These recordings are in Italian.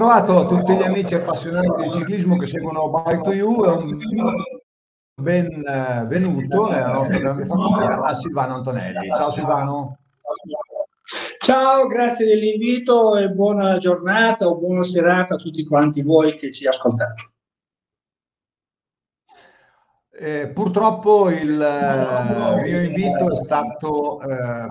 ritrovato a tutti gli amici appassionati di ciclismo che seguono Bike to You e un benvenuto eh, nella nostra grande famiglia a Silvano Antonelli. Ciao Silvano. Ciao, grazie dell'invito e buona giornata o buona serata a tutti quanti voi che ci ascoltate. Eh, purtroppo il eh, mio invito è stato, eh,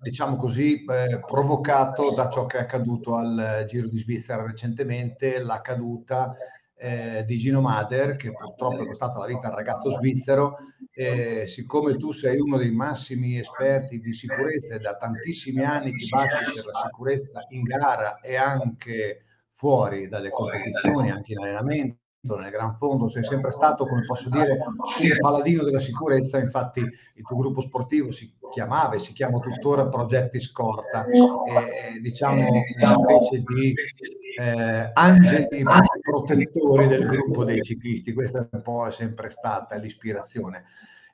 diciamo così, eh, provocato da ciò che è accaduto al Giro di Svizzera recentemente, la caduta eh, di Gino Mader, che purtroppo è costata la vita al ragazzo svizzero. siccome tu sei uno dei massimi esperti di sicurezza e da tantissimi anni ti batti per la sicurezza in gara e anche fuori dalle competizioni, anche in allenamento, nel Gran Fondo, sei sempre stato, come posso dire, un paladino della sicurezza, infatti il tuo gruppo sportivo si chiamava e si chiama tuttora Progetti Scorta, e, diciamo una specie di eh, angeli protettori del gruppo dei ciclisti, questa un po' è sempre stata l'ispirazione.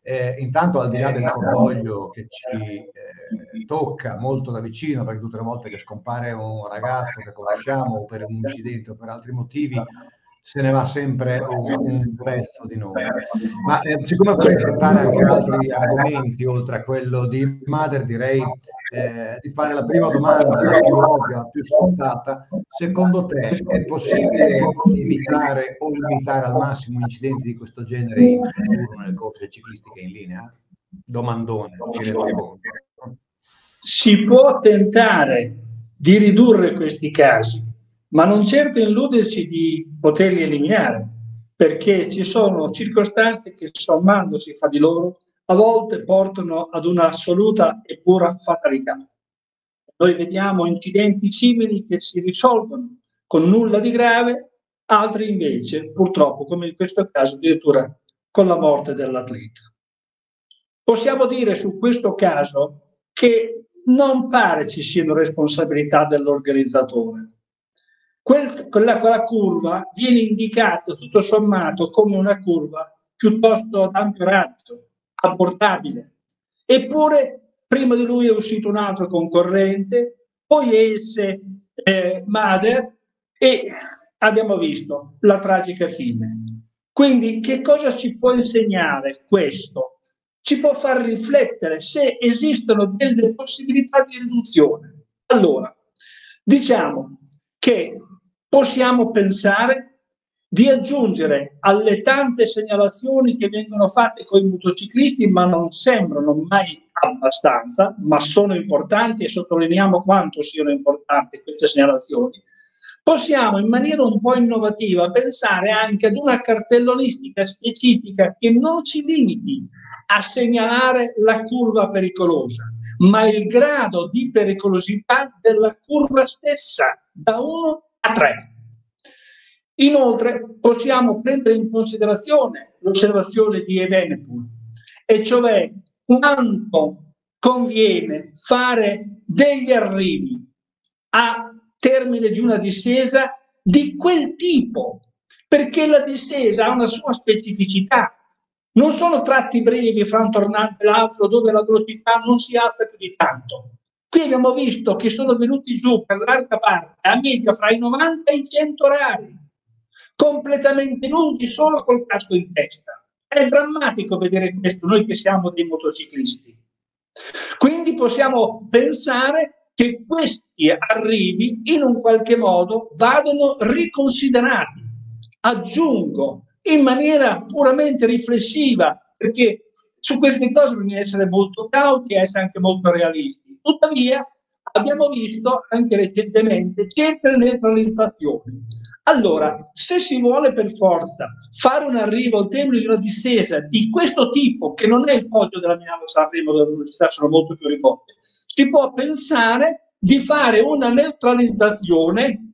Eh, intanto al di là del cordoglio che ci eh, tocca molto da vicino, perché tutte le volte che scompare un ragazzo che conosciamo o per un incidente o per altri motivi, se ne va sempre un, pezzo di noi. Ma eh, siccome vorrei trattare anche altri argomenti oltre a quello di Mother, direi eh, di fare la prima domanda, la più ovvia, la più scontata. Secondo te è possibile evitare o limitare al massimo incidenti di questo genere in futuro nelle corse ciclistiche in linea? Domandone, ci. Si può tentare di ridurre questi casi, ma non certo illuderci di poterli eliminare, perché ci sono circostanze che sommandosi fra di loro a volte portano ad una assoluta e pura fatalità. Noi vediamo incidenti simili che si risolvono con nulla di grave, altri invece, purtroppo, come in questo caso, addirittura con la morte dell'atleta. Possiamo dire su questo caso che non pare ci siano responsabilità dell'organizzatore, Quel, quella, quella curva viene indicata tutto sommato come una curva piuttosto ad ampio raggio, abbordabile. Eppure prima di lui è uscito un altro concorrente, poi esse eh, Mader e abbiamo visto la tragica fine. Quindi che cosa ci può insegnare questo? Ci può far riflettere se esistono delle possibilità di riduzione. Allora, diciamo che possiamo pensare di aggiungere alle tante segnalazioni che vengono fatte con i motociclisti, ma non sembrano mai abbastanza, ma sono importanti e sottolineiamo quanto siano importanti queste segnalazioni, possiamo in maniera un po' innovativa pensare anche ad una cartellonistica specifica che non ci limiti a segnalare la curva pericolosa, ma il grado di pericolosità della curva stessa da 1 a 3. Inoltre possiamo prendere in considerazione l'osservazione di Evenepoel, e cioè quanto conviene fare degli arrivi a termine di una discesa di quel tipo, perché la discesa ha una sua specificità. Non sono tratti brevi fra un tornante e l'altro dove la velocità non si alza più di tanto. Qui abbiamo visto che sono venuti giù per larga parte a media fra i 90 e i 100 orari, completamente nudi solo col casco in testa. È drammatico vedere questo, noi che siamo dei motociclisti. Quindi possiamo pensare che questi arrivi in un qualche modo vadano riconsiderati. Aggiungo in maniera puramente riflessiva, perché su queste cose bisogna essere molto cauti e essere anche molto realisti. Tuttavia, abbiamo visto anche recentemente certe neutralizzazioni. Allora, se si vuole per forza fare un arrivo al termine di una discesa di questo tipo, che non è il poggio della Milano-Sanremo, dove le velocità sono molto più ridotte, si può pensare di fare una neutralizzazione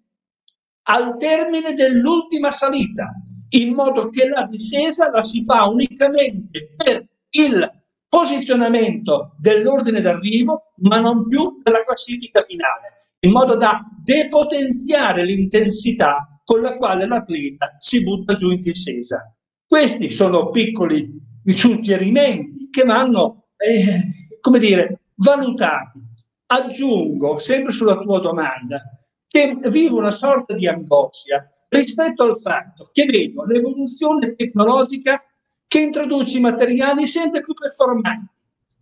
al termine dell'ultima salita, in modo che la discesa la si fa unicamente per il posizionamento dell'ordine d'arrivo, ma non più della classifica finale, in modo da depotenziare l'intensità con la quale l'atleta si butta giù in discesa. Questi sono piccoli suggerimenti che vanno, eh, come dire, valutati. Aggiungo, sempre sulla tua domanda, che vivo una sorta di angoscia rispetto al fatto che vedo l'evoluzione tecnologica che introduce materiali sempre più performanti,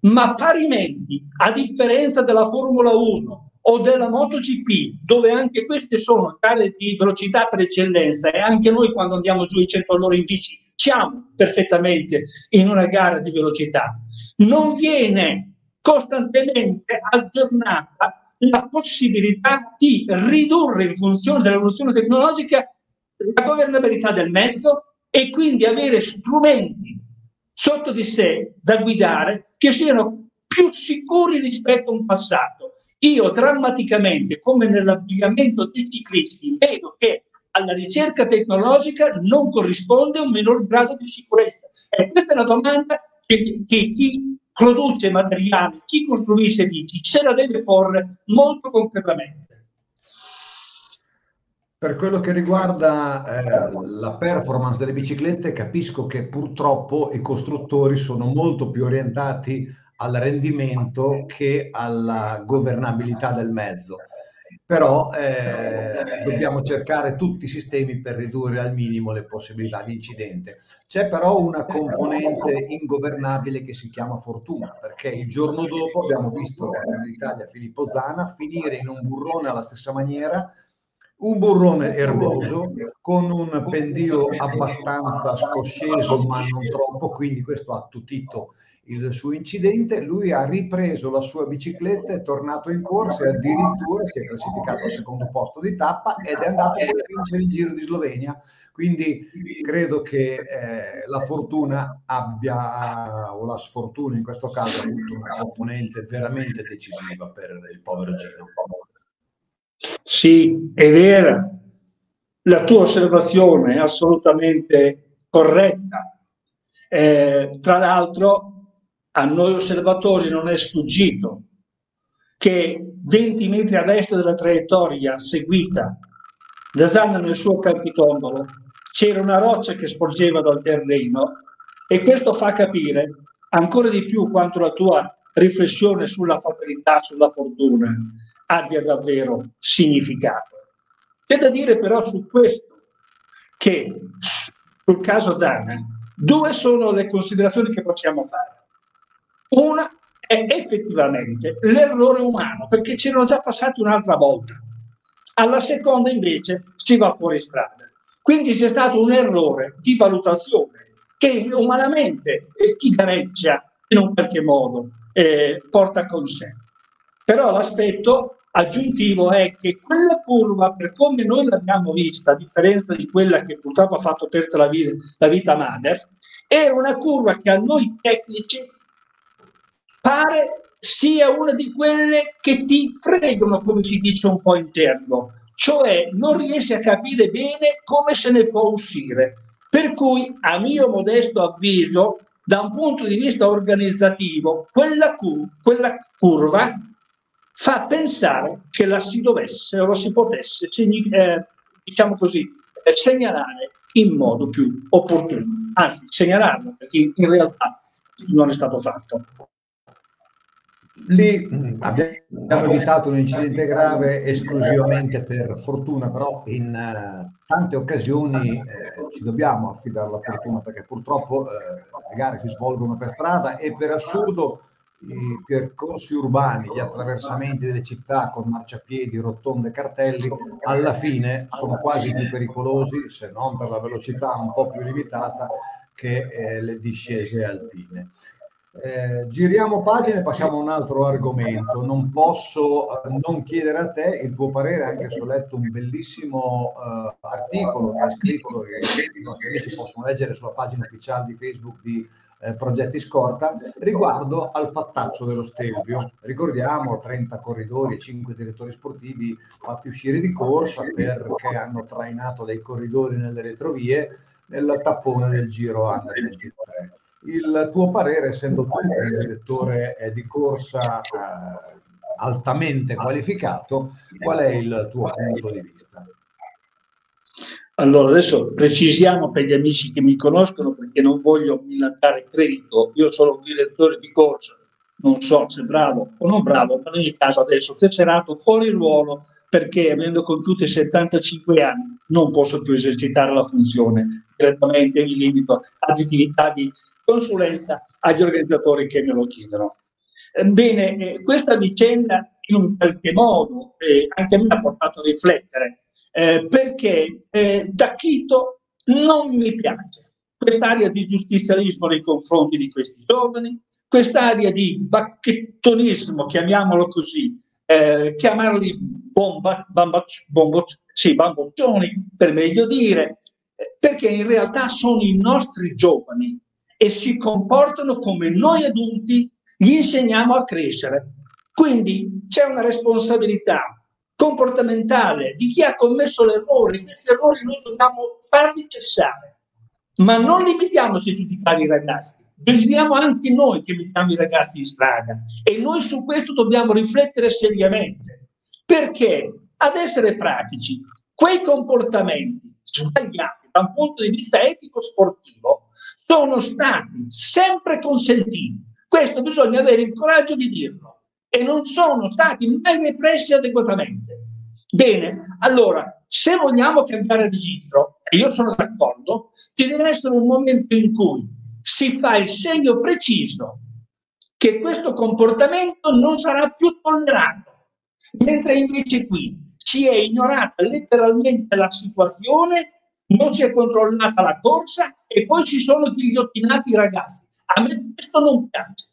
ma parimenti, a differenza della Formula 1 o della MotoGP, dove anche queste sono gare di velocità per eccellenza e anche noi quando andiamo giù i 100 all'ora in bici siamo perfettamente in una gara di velocità, non viene costantemente aggiornata la possibilità di ridurre in funzione dell'evoluzione tecnologica la governabilità del mezzo e quindi avere strumenti sotto di sé da guidare che siano più sicuri rispetto a un passato. Io drammaticamente, come nell'abbigliamento dei ciclisti, vedo che alla ricerca tecnologica non corrisponde un minor grado di sicurezza. E questa è la domanda che, che chi produce materiali, chi costruisce bici, se la deve porre molto concretamente. Per quello che riguarda eh, la performance delle biciclette, capisco che purtroppo i costruttori sono molto più orientati al rendimento che alla governabilità del mezzo. Però eh, dobbiamo cercare tutti i sistemi per ridurre al minimo le possibilità di incidente. C'è però una componente ingovernabile che si chiama fortuna, perché il giorno dopo abbiamo visto in Italia Filippo Zana finire in un burrone alla stessa maniera un burrone erboso con un pendio abbastanza scosceso ma non troppo, quindi questo ha attutito il suo incidente, lui ha ripreso la sua bicicletta, è tornato in corsa e addirittura si è classificato al secondo posto di tappa ed è andato a vincere il Giro di Slovenia. Quindi credo che eh, la fortuna abbia, o la sfortuna in questo caso, avuto una componente veramente decisiva per il povero Giro. Sì, è vera. La tua osservazione è assolutamente corretta. Eh, tra l'altro, a noi osservatori non è sfuggito che 20 metri a destra della traiettoria seguita da Zanna nel suo capitombolo c'era una roccia che sporgeva dal terreno e questo fa capire ancora di più quanto la tua riflessione sulla fatalità, sulla fortuna abbia davvero significato. C'è da dire però su questo che sul caso Zana due sono le considerazioni che possiamo fare. Una è effettivamente l'errore umano, perché c'erano già passati un'altra volta. Alla seconda invece si va fuori strada. Quindi c'è stato un errore di valutazione che umanamente chi gareggia in un qualche modo eh, porta con sé. Però l'aspetto aggiuntivo è che quella curva, per come noi l'abbiamo vista, a differenza di quella che purtroppo ha fatto perdere la la vita Mader, era una curva che a noi tecnici pare sia una di quelle che ti fregano, come si dice un po' in termine, cioè non riesci a capire bene come se ne può uscire. Per cui, a mio modesto avviso, da un punto di vista organizzativo, quella, cu- quella curva fa pensare che la si dovesse o la si potesse, eh, diciamo così, eh, segnalare in modo più opportuno, anzi segnalarlo perché in realtà non è stato fatto. Lì abbiamo evitato un incidente grave esclusivamente per fortuna, però in uh, tante occasioni eh, ci dobbiamo affidare alla fortuna perché purtroppo eh, le gare si svolgono per strada e per assurdo i percorsi urbani, gli attraversamenti delle città con marciapiedi, rotonde, cartelli, alla fine sono quasi più pericolosi, se non per la velocità un po' più limitata, che eh, le discese alpine. Eh, giriamo pagina e passiamo a un altro argomento. Non posso eh, non chiedere a te il tuo parere, anche se ho letto un bellissimo eh, articolo che hai scritto, che i nostri amici possono leggere sulla pagina ufficiale di Facebook di eh, progetti Scorta riguardo al fattaccio dello Stelvio. Ricordiamo 30 corridori e 5 direttori sportivi fatti uscire di corsa perché hanno trainato dei corridori nelle retrovie nel tappone del giro Under 23. Il tuo parere, essendo tu un direttore eh, di corsa eh, altamente qualificato, qual è il tuo punto di vista? Allora, adesso precisiamo per gli amici che mi conoscono perché non voglio milantare credito. Io sono un direttore di corsa, non so se bravo o non bravo, ma in ogni caso adesso tesserato fuori ruolo perché avendo compiuto i 75 anni non posso più esercitare la funzione direttamente, mi limito ad attività di consulenza agli organizzatori che me lo chiedono. Bene, eh, questa vicenda in un qualche modo eh, anche a me ha portato a riflettere eh, perché eh, da Chito non mi piace quest'area di giustizialismo nei confronti di questi giovani, quest'area di bacchettonismo, chiamiamolo così, eh, chiamarli bomba, bamba, bombo, sì, bamboccioni per meglio dire, eh, perché in realtà sono i nostri giovani e si comportano come noi adulti gli insegniamo a crescere. Quindi c'è una responsabilità comportamentale di chi ha commesso l'errore, questi errori noi dobbiamo farli cessare, ma non limitiamoci a giudicare i ragazzi, desideriamo anche noi che mettiamo i ragazzi in strada e noi su questo dobbiamo riflettere seriamente, perché ad essere pratici, quei comportamenti sbagliati da un punto di vista etico-sportivo sono stati sempre consentiti. Questo bisogna avere il coraggio di dirlo e non sono stati mai repressi adeguatamente. Bene, allora, se vogliamo cambiare registro, e io sono d'accordo, ci deve essere un momento in cui si fa il segno preciso che questo comportamento non sarà più tollerato, mentre invece qui si è ignorata letteralmente la situazione non si è controllata la corsa e poi si sono ghigliottinati i ragazzi. A me questo non piace.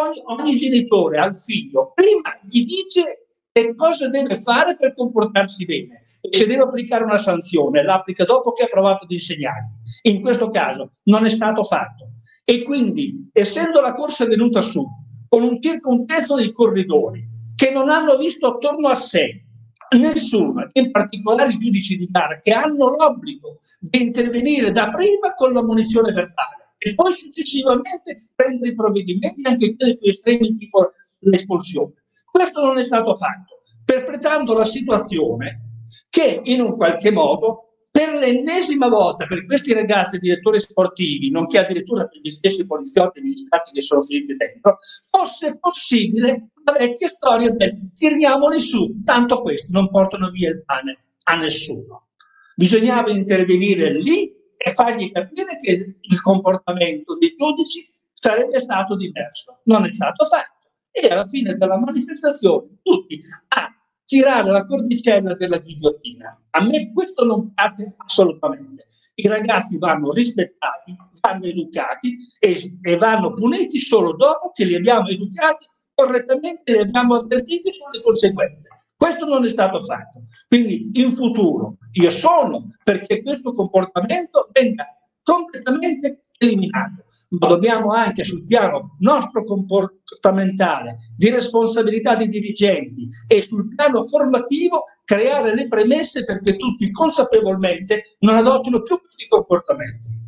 Ogni, ogni genitore al figlio prima gli dice che cosa deve fare per comportarsi bene e se deve applicare una sanzione l'applica dopo che ha provato ad insegnargli. In questo caso non è stato fatto. E quindi, essendo la corsa venuta su con un terzo dei corridori che non hanno visto attorno a sé nessuno, in particolare i giudici di gara, che hanno l'obbligo di intervenire da prima con la munizione verbale e poi successivamente prendere i provvedimenti anche quelli più estremi tipo l'espulsione. Questo non è stato fatto, perpetrando la situazione che in un qualche modo per l'ennesima volta per questi ragazzi direttori sportivi, nonché addirittura per gli stessi poliziotti e militari che sono finiti dentro, fosse possibile la vecchia storia del tiriamoli su, tanto questi non portano via il pane a nessuno. Bisognava intervenire lì e fargli capire che il comportamento dei giudici sarebbe stato diverso. Non è stato fatto. E alla fine della manifestazione tutti a tirare la cordicella della ghigliottina. A me questo non piace assolutamente. I ragazzi vanno rispettati, vanno educati e, e vanno puniti solo dopo che li abbiamo educati correttamente e li abbiamo avvertiti sulle conseguenze. Questo non è stato fatto. Quindi in futuro io sono perché questo comportamento venga completamente eliminato ma dobbiamo anche sul piano nostro comportamentale, di responsabilità dei dirigenti e sul piano formativo creare le premesse perché tutti consapevolmente non adottino più questi comportamenti.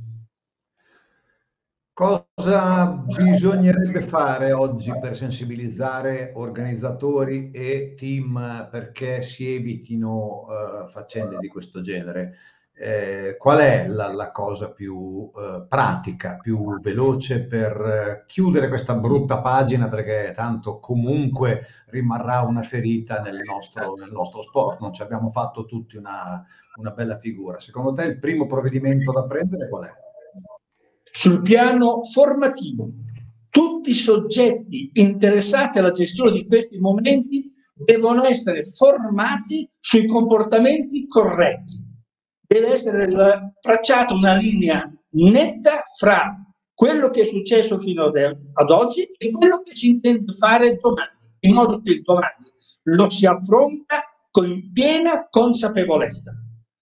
Cosa bisognerebbe fare oggi per sensibilizzare organizzatori e team perché si evitino uh, faccende di questo genere? eh, qual è la, la cosa più eh, pratica, più veloce per eh, chiudere questa brutta pagina perché tanto comunque rimarrà una ferita nel nostro, nel nostro sport, non ci abbiamo fatto tutti una, una bella figura. Secondo te il primo provvedimento da prendere qual è? Sul piano formativo, tutti i soggetti interessati alla gestione di questi momenti devono essere formati sui comportamenti corretti deve essere tracciata una linea netta fra quello che è successo fino ad oggi e quello che si intende fare domani, in modo che il domani lo si affronta con piena consapevolezza.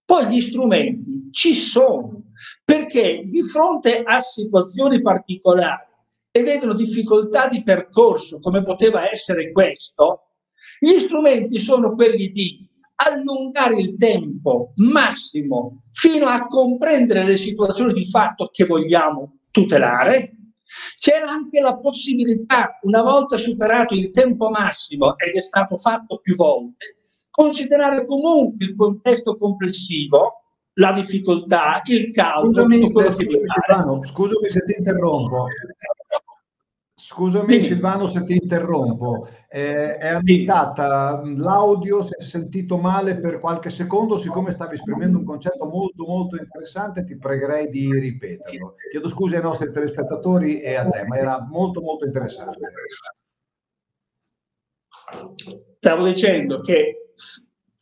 Poi gli strumenti ci sono, perché di fronte a situazioni particolari e vedono difficoltà di percorso, come poteva essere questo, gli strumenti sono quelli di allungare il tempo massimo fino a comprendere le situazioni di fatto che vogliamo tutelare. C'era anche la possibilità, una volta superato il tempo massimo, ed è stato fatto più volte, considerare comunque il contesto complessivo, la difficoltà, il caldo, scusami, tutto quello che scusami, scusami se ti interrompo Scusami sì. Silvano se ti interrompo, eh, è ambientata l'audio, si è sentito male per qualche secondo, siccome stavi esprimendo un concetto molto molto interessante ti pregherei di ripeterlo. Chiedo scusa ai nostri telespettatori e a te, ma era molto molto interessante. Stavo dicendo che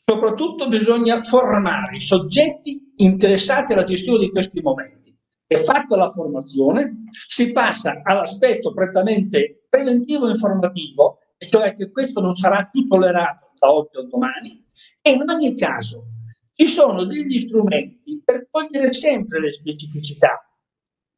soprattutto bisogna formare i soggetti interessati alla gestione di questi momenti. È fatta la formazione, si passa all'aspetto prettamente preventivo e informativo, cioè che questo non sarà più tollerato da oggi a domani, e in ogni caso ci sono degli strumenti per cogliere sempre le specificità,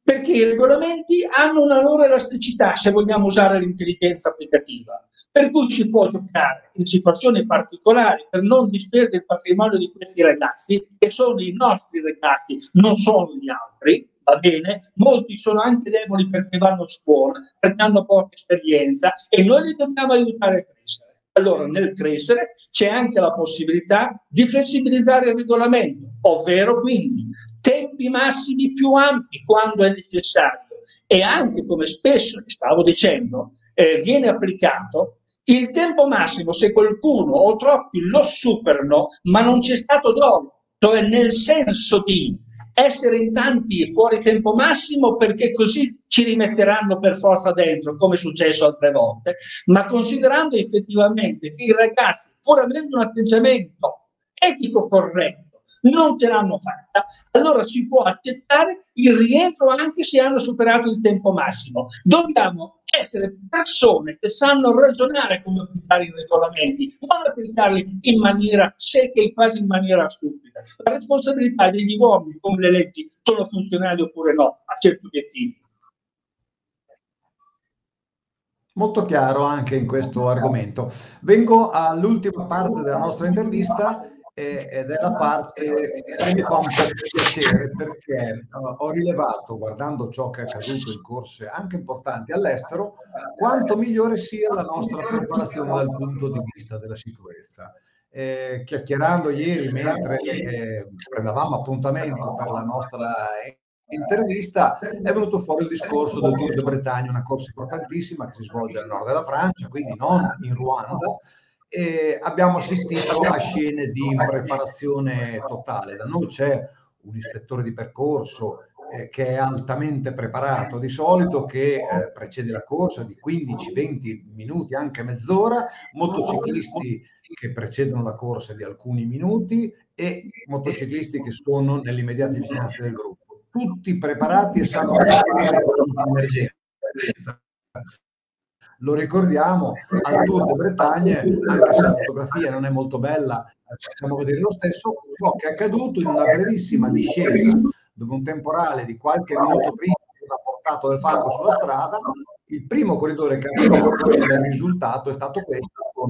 perché i regolamenti hanno una loro elasticità se vogliamo usare l'intelligenza applicativa, per cui si può giocare in situazioni particolari per non disperdere il patrimonio di questi ragazzi, che sono i nostri ragazzi, non sono gli altri, va bene, molti sono anche deboli perché vanno a scuola, perché hanno poca esperienza e noi li dobbiamo aiutare a crescere. Allora, nel crescere c'è anche la possibilità di flessibilizzare il regolamento, ovvero quindi tempi massimi più ampi quando è necessario e anche, come spesso stavo dicendo, eh, viene applicato il tempo massimo se qualcuno o troppi lo superano, ma non c'è stato dolo, cioè nel senso di essere in tanti fuori tempo massimo perché così ci rimetteranno per forza dentro, come è successo altre volte, ma considerando effettivamente che i ragazzi, pur avendo un atteggiamento etico corretto, non ce l'hanno fatta, allora si può accettare il rientro anche se hanno superato il tempo massimo. Dobbiamo essere persone che sanno ragionare come applicare i regolamenti, non applicarli in maniera secca e quasi in maniera stupida. La responsabilità degli uomini, come le leggi, sono funzionali oppure no a certi obiettivi. Molto chiaro anche in questo argomento. Vengo all'ultima parte della nostra intervista ed è la parte che mi fa un po' piacere perché uh, ho rilevato, guardando ciò che è accaduto in corse anche importanti all'estero, quanto migliore sia la nostra preparazione dal punto di vista della sicurezza. Eh, chiacchierando ieri mentre eh, prendevamo appuntamento per la nostra intervista è venuto fuori il discorso del Tour de Bretagne, una corsa importantissima che si svolge al nord della Francia, quindi non in Ruanda, e abbiamo assistito a scene di preparazione totale. Da noi c'è un ispettore di percorso eh, che è altamente preparato di solito, che eh, precede la corsa di 15-20 minuti, anche mezz'ora, motociclisti che precedono la corsa di alcuni minuti e motociclisti che sono nell'immediata vicinanza del gruppo. Tutti preparati e sanno fare l'emergenza lo ricordiamo al Tour de Bretagne, anche se la fotografia non è molto bella, facciamo vedere lo stesso, ciò che è accaduto in una brevissima discesa dove un temporale di qualche minuto prima ha portato del fango sulla strada, il primo corridore che ha risultato è stato questo, con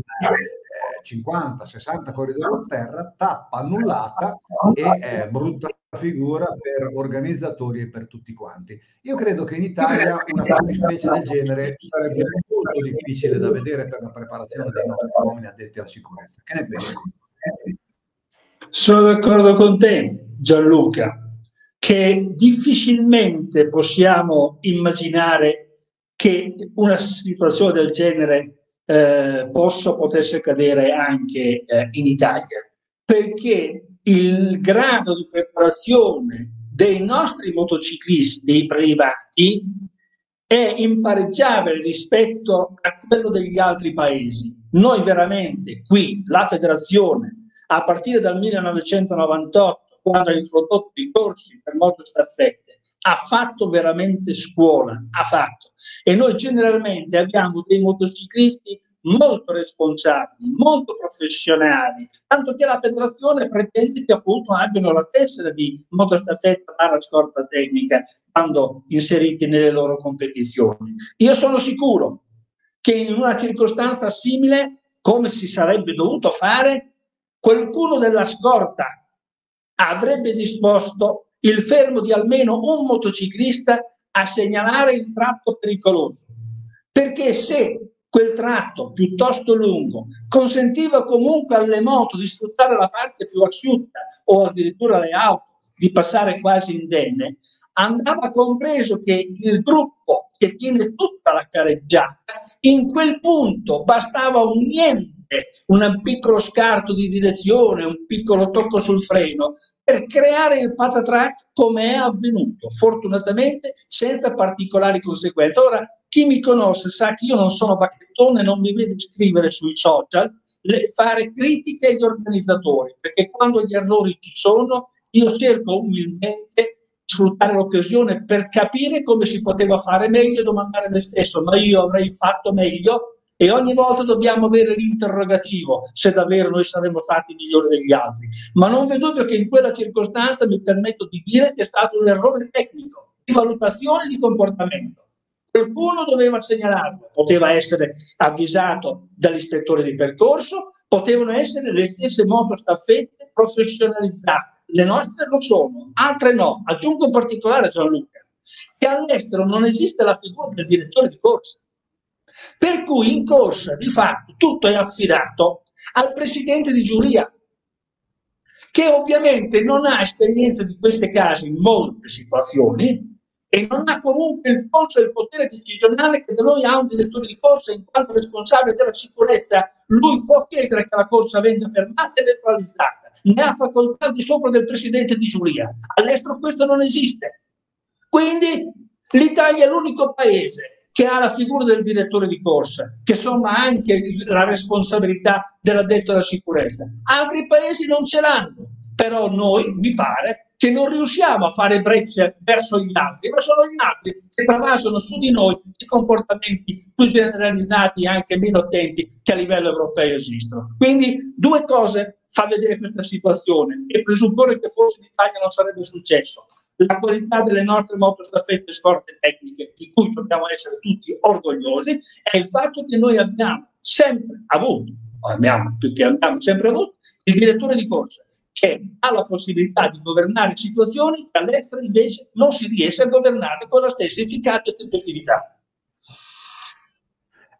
eh, 50-60 corridori a terra, tappa annullata e eh, brutta figura per organizzatori e per tutti quanti. Io credo che in Italia una specie del genere sarebbe molto difficile da vedere per la preparazione dei nostri uomini addetti alla sicurezza. Che ne pensi? Sono d'accordo con te, Gianluca, che difficilmente possiamo immaginare che una situazione del genere eh, possa potesse accadere anche eh, in Italia, perché il grado di preparazione dei nostri motociclisti privati è impareggiabile rispetto a quello degli altri paesi. Noi veramente qui, la federazione, a partire dal 1998, quando ha introdotto i corsi per motostaffette, ha fatto veramente scuola, ha fatto. E noi generalmente abbiamo dei motociclisti molto responsabili, molto professionali, tanto che la federazione pretende che appunto abbiano la tessera di motostaffetta barra scorta tecnica quando inseriti nelle loro competizioni. Io sono sicuro che in una circostanza simile, come si sarebbe dovuto fare, qualcuno della scorta avrebbe disposto il fermo di almeno un motociclista a segnalare il tratto pericoloso. Perché se quel tratto piuttosto lungo consentiva comunque alle moto di sfruttare la parte più asciutta o addirittura le auto di passare quasi indenne, andava compreso che il gruppo che tiene tutta la careggiata, in quel punto bastava un niente, un piccolo scarto di direzione, un piccolo tocco sul freno per creare il patatrack come è avvenuto, fortunatamente senza particolari conseguenze. Ora, chi mi conosce sa che io non sono bacchettone, non mi vede scrivere sui social, le, fare critiche agli organizzatori, perché quando gli errori ci sono, io cerco umilmente sfruttare l'occasione per capire come si poteva fare meglio e domandare me stesso, ma io avrei fatto meglio? E ogni volta dobbiamo avere l'interrogativo se davvero noi saremmo stati migliori degli altri. Ma non vedo dubbio che in quella circostanza mi permetto di dire è stato un errore tecnico, di valutazione di comportamento. Qualcuno doveva segnalarlo, poteva essere avvisato dall'ispettore di percorso, potevano essere le stesse motostaffette professionalizzate le nostre lo sono, altre no. Aggiungo in particolare Gianluca che all'estero non esiste la figura del direttore di corsa. Per cui in corsa di fatto tutto è affidato al presidente di giuria, che ovviamente non ha esperienza di questi casi in molte situazioni e non ha comunque il polso e il potere decisionale che da noi ha un direttore di corsa in quanto responsabile della sicurezza. Lui può chiedere che la corsa venga fermata e neutralizzata ne ha facoltà di sopra del presidente di giuria. All'estero questo non esiste. Quindi l'Italia è l'unico paese che ha la figura del direttore di corsa, che somma anche la responsabilità dell'addetto alla sicurezza. Altri paesi non ce l'hanno, però noi, mi pare, che non riusciamo a fare brecce verso gli altri, ma sono gli altri che travasano su di noi i comportamenti più generalizzati e anche meno attenti che a livello europeo esistono. Quindi due cose fa vedere questa situazione e presupporre che forse in Italia non sarebbe successo. La qualità delle nostre motostaffette scorte tecniche, di cui dobbiamo essere tutti orgogliosi, è il fatto che noi abbiamo sempre avuto, abbiamo più che abbiamo sempre avuto, il direttore di corsa che ha la possibilità di governare situazioni che all'estero invece non si riesce a governare con la stessa efficacia e tempestività.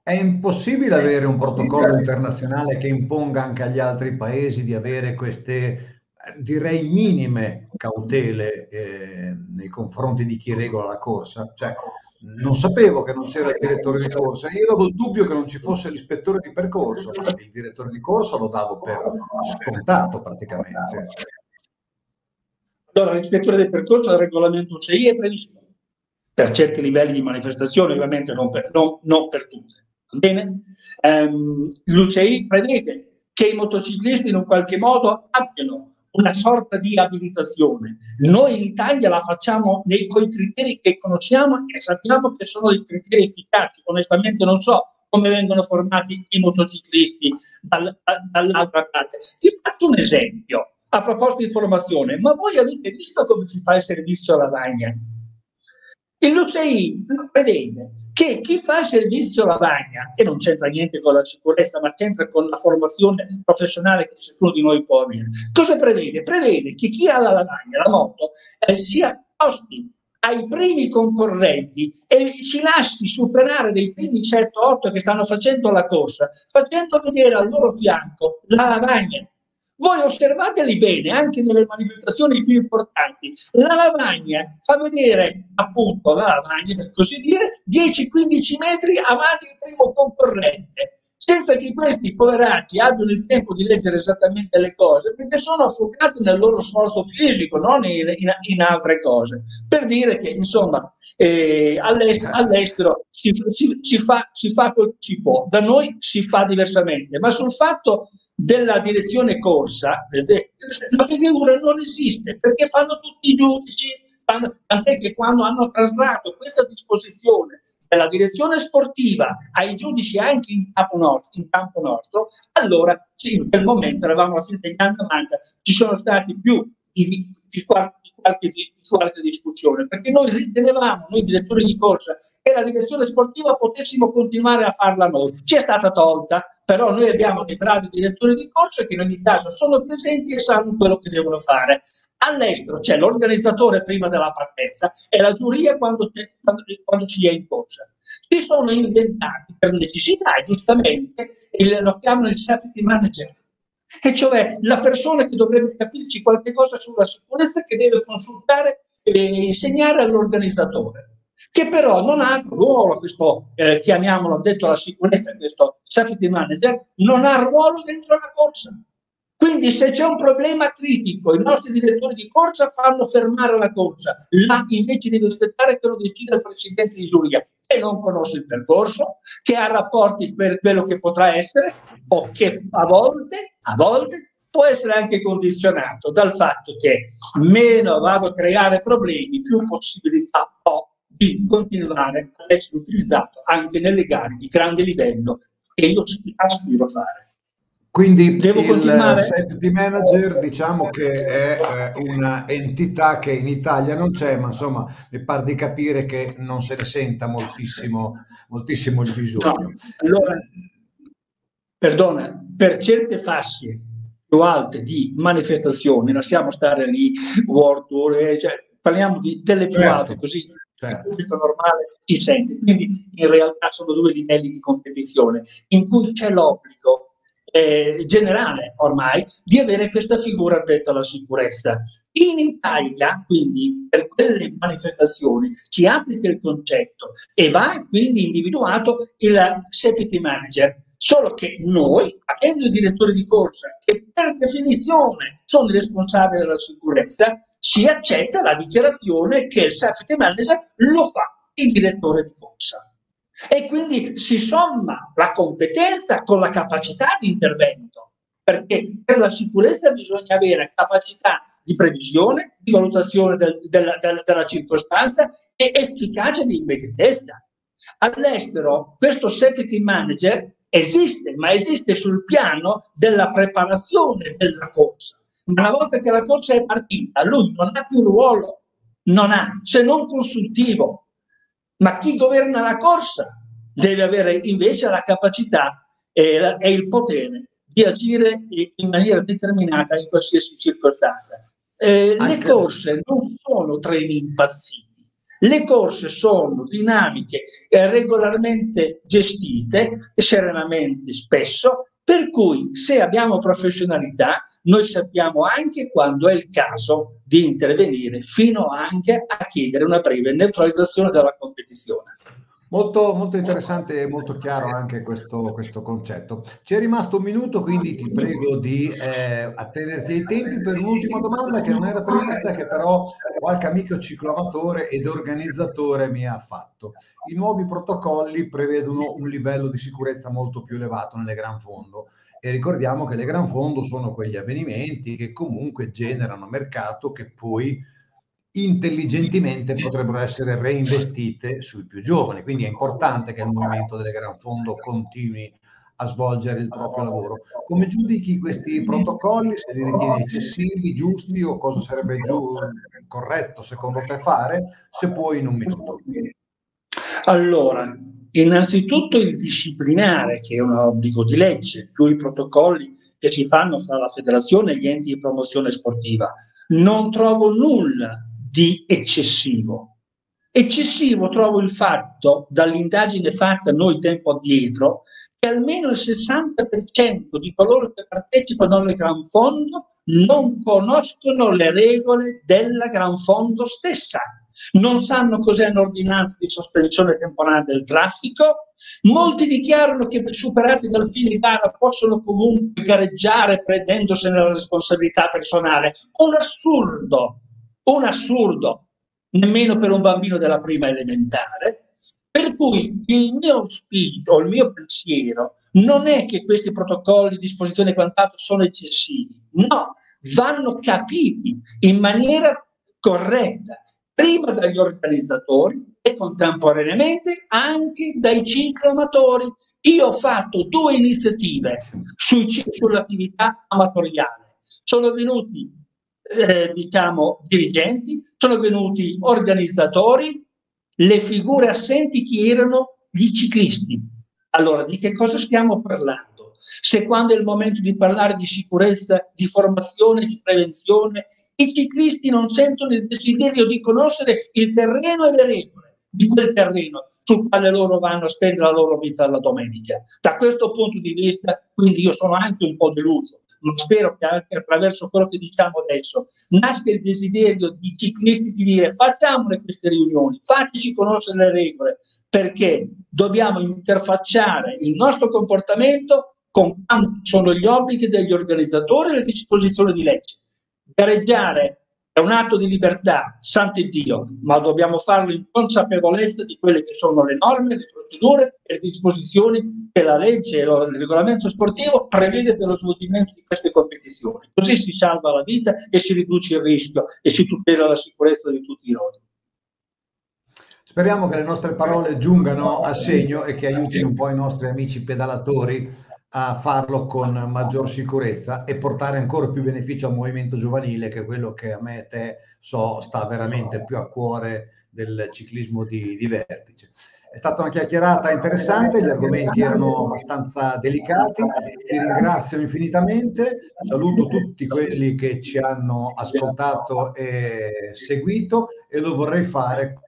È impossibile avere un protocollo internazionale che imponga anche agli altri paesi di avere queste, direi, minime cautele eh, nei confronti di chi regola la corsa. Cioè, non sapevo che non c'era il direttore di corsa, io avevo il dubbio che non ci fosse l'ispettore di percorso, il direttore di corsa lo davo per scontato praticamente. Allora, l'ispettore del percorso del regolamento UCI è previsto per certi livelli di manifestazione, ovviamente non per, non, non per tutte. Bene? Um, L'UCI prevede che i motociclisti in un qualche modo abbiano una sorta di abilitazione. Noi in Italia la facciamo nei, con i criteri che conosciamo e sappiamo che sono dei criteri efficaci. Onestamente non so come vengono formati i motociclisti dal, dall'altra parte. Ti faccio un esempio a proposito di formazione, ma voi avete visto come si fa il servizio alla lavagna? Il LUCI prevede che chi fa servizio lavagna, e non c'entra niente con la sicurezza, ma c'entra con la formazione professionale che ciascuno di noi può avere, cosa prevede? Prevede che chi ha la lavagna, la moto, eh, si accosti ai primi concorrenti e si lasci superare dei primi 7-8 che stanno facendo la corsa, facendo vedere al loro fianco la lavagna voi osservateli bene, anche nelle manifestazioni più importanti. La lavagna fa vedere appunto la lavagna, per così dire, 10-15 metri avanti il primo concorrente, senza che questi poveracci abbiano il tempo di leggere esattamente le cose, perché sono affogati nel loro sforzo fisico, non in, in, in altre cose. Per dire che, insomma, eh, all'estero, all'estero si, si, si, fa, si fa quel che si può, da noi si fa diversamente, ma sul fatto della direzione corsa, la figura non esiste perché fanno tutti i giudici, fanno, tant'è che quando hanno traslato questa disposizione della direzione sportiva ai giudici anche in campo nostro, in campo nostro allora in quel momento eravamo alla fine degli anni 90, ci sono stati più di, di, qualche, di qualche discussione, perché noi ritenevamo, noi direttori di corsa, che la direzione sportiva potessimo continuare a farla noi. Ci è stata tolta, però noi abbiamo dei bravi direttori di corsa che in ogni caso sono presenti e sanno quello che devono fare. All'estero c'è l'organizzatore prima della partenza e la giuria quando, quando, quando ci è in corsa. Si sono inventati per necessità, giustamente, il, lo chiamano il safety manager, e cioè la persona che dovrebbe capirci qualche cosa sulla sicurezza che deve consultare e insegnare all'organizzatore. che però non ha ruolo, questo eh, chiamiamolo detto alla sicurezza, questo safety manager, non ha ruolo dentro la corsa. Quindi se c'è un problema critico, i nostri direttori di corsa fanno fermare la corsa, là invece di aspettare che lo decida il presidente di giuria, che non conosce il percorso, che ha rapporti per quello che potrà essere o che a volte, a volte può essere anche condizionato dal fatto che meno vado a creare problemi, più possibilità ho di continuare ad essere utilizzato anche nelle gare di grande livello che io aspiro a fare. Quindi Devo il continuare? safety manager diciamo che è eh, una entità che in Italia non c'è, ma insomma mi pare di capire che non se ne senta moltissimo, moltissimo il bisogno. No, allora, perdona, per certe fasce più alte di manifestazioni, lasciamo stare lì World Tour, eh, cioè, parliamo di delle più certo. alte, così certo. il pubblico normale si sente. Quindi in realtà sono due livelli di competizione in cui c'è l'obbligo eh, generale ormai di avere questa figura attenta alla sicurezza. In Italia, quindi, per quelle manifestazioni si applica il concetto e va quindi individuato il safety manager. Solo che noi, avendo i direttori di corsa, che per definizione sono i responsabili della sicurezza, si accetta la dichiarazione che il safety manager lo fa il direttore di corsa e quindi si somma la competenza con la capacità di intervento, perché per la sicurezza bisogna avere capacità di previsione, di valutazione del, del, del, della circostanza e efficacia di immediatezza. All'estero questo safety manager esiste, ma esiste sul piano della preparazione della corsa. Ma una volta che la corsa è partita, lui non ha più ruolo, non ha, se non consultivo, ma chi governa la corsa deve avere invece la capacità e, la, e il potere di agire in maniera determinata in qualsiasi circostanza. Eh, le corse non sono treni passivi, le corse sono dinamiche eh, regolarmente gestite, serenamente spesso, per cui se abbiamo professionalità, noi sappiamo anche quando è il caso di intervenire, fino anche a chiedere una breve neutralizzazione della competizione. Molto, molto interessante e molto chiaro anche questo, questo, concetto. Ci è rimasto un minuto, quindi ti prego di eh, attenerti ai tempi per un'ultima domanda che non era prevista, che però qualche amico cicloamatore ed organizzatore mi ha fatto. I nuovi protocolli prevedono un livello di sicurezza molto più elevato nelle gran fondo e ricordiamo che le gran fondo sono quegli avvenimenti che comunque generano mercato che poi intelligentemente potrebbero essere reinvestite sui più giovani. Quindi è importante che il movimento delle gran fondo continui a svolgere il proprio lavoro. Come giudichi questi protocolli? Se li ritieni eccessivi, giusti o cosa sarebbe giù, corretto secondo te fare? Se puoi in un minuto. Allora, innanzitutto il disciplinare, che è un obbligo di legge, più i protocolli che si fanno fra la federazione e gli enti di promozione sportiva. Non trovo nulla di eccessivo. Eccessivo trovo il fatto, dall'indagine fatta noi tempo addietro, che almeno il 60% di coloro che partecipano alle Gran Fondo non conoscono le regole della Gran Fondo stessa, non sanno cos'è un'ordinanza di sospensione temporanea del traffico, molti dichiarano che superati dal fine gara possono comunque gareggiare prendendosene la responsabilità personale. Un assurdo, un assurdo, nemmeno per un bambino della prima elementare, per cui il mio spirito, il mio pensiero non è che questi protocolli, disposizioni e quant'altro sono eccessivi, no, vanno capiti in maniera corretta, prima dagli organizzatori e contemporaneamente anche dai cicloamatori. Io ho fatto due iniziative sui, sull'attività amatoriale. Sono venuti eh, diciamo, dirigenti, sono venuti organizzatori, le figure assenti chi erano gli ciclisti. Allora, di che cosa stiamo parlando? Se quando è il momento di parlare di sicurezza, di formazione, di prevenzione, i ciclisti non sentono il desiderio di conoscere il terreno e le regole di quel terreno sul quale loro vanno a spendere la loro vita la domenica. Da questo punto di vista, quindi io sono anche un po' deluso spero che anche attraverso quello che diciamo adesso nasca il desiderio di ciclisti di dire facciamole queste riunioni, fateci conoscere le regole, perché dobbiamo interfacciare il nostro comportamento con quanti sono gli obblighi degli organizzatori e le disposizioni di legge. Gareggiare è un atto di libertà, santo Dio, ma dobbiamo farlo in consapevolezza di quelle che sono le norme, le procedure e le disposizioni che la legge e il regolamento sportivo prevede per lo svolgimento di queste competizioni. Così si salva la vita e si riduce il rischio e si tutela la sicurezza di tutti noi. Speriamo che le nostre parole giungano a segno e che aiutino un po' i nostri amici pedalatori a farlo con maggior sicurezza e portare ancora più beneficio al movimento giovanile, che è quello che a me e te so sta veramente più a cuore del ciclismo di, di vertice. È stata una chiacchierata interessante, gli argomenti erano abbastanza delicati, ti ringrazio infinitamente, saluto tutti quelli che ci hanno ascoltato e seguito e lo vorrei fare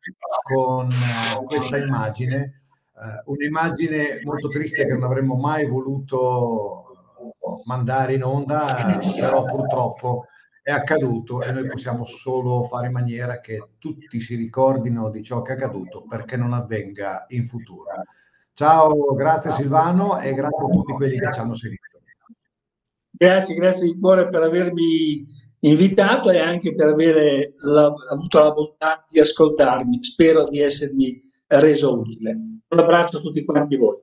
con questa immagine un'immagine molto triste che non avremmo mai voluto mandare in onda, però purtroppo è accaduto e noi possiamo solo fare in maniera che tutti si ricordino di ciò che è accaduto perché non avvenga in futuro. Ciao, grazie Silvano e grazie a tutti quelli che ci hanno seguito. Grazie, grazie di cuore per avermi invitato e anche per aver avuto la bontà di ascoltarmi. Spero di essermi reso utile. Un abbraccio a tutti quanti voi.